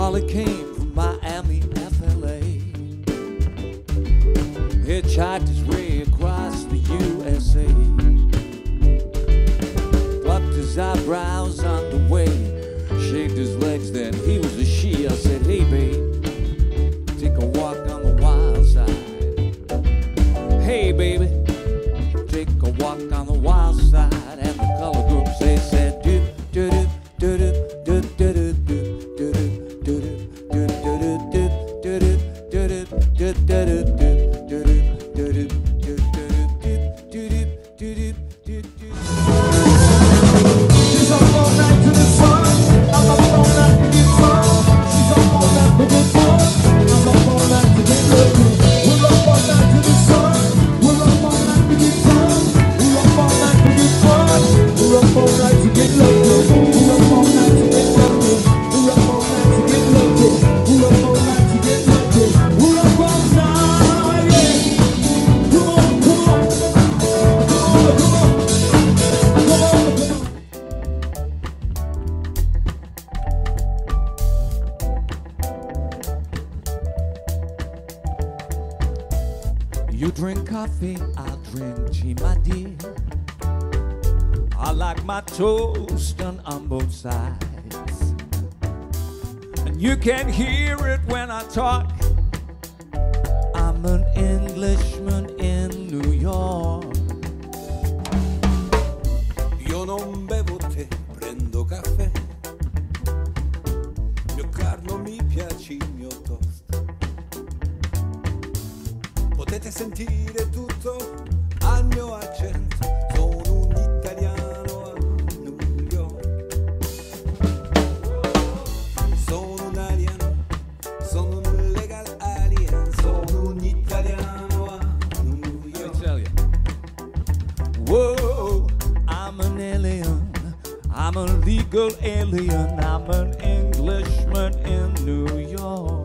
Holly came from Miami, FLA. Hitchhiked his way across the USA. Plucked his eyebrows on the way. Shaved his legs, then he was a she. I said, hey babe, take a walk on the wild side. Hey baby, take a walk on the wild side. And the color groups they said, do do do do do da da da You drink coffee, I drink tea, my dear. I like my toast done on both sides. And you can hear it when I talk. I'm an Potete sentire tutto al mio accento. Sono un italiano a New York. Sono un alien, sono un legal alien. Sono un italiano a New York. Whoa, I'm an alien. I'm a legal alien. I'm an Englishman in New York.